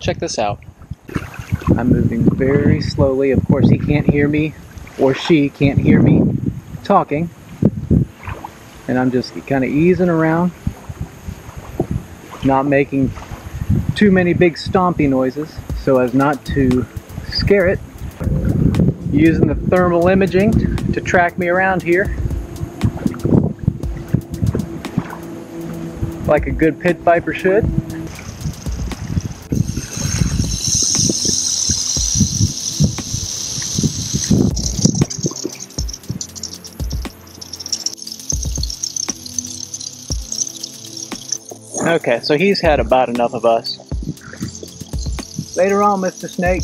check this out. I'm moving very slowly. Of course, he can't hear me, or she can't hear me talking. And I'm just kind of easing around, not making too many big stompy noises so as not to scare it. Using the thermal imaging to track me around here. Like a good pit viper should. Okay, so he's had about enough of us. Later on, Mr. Snake.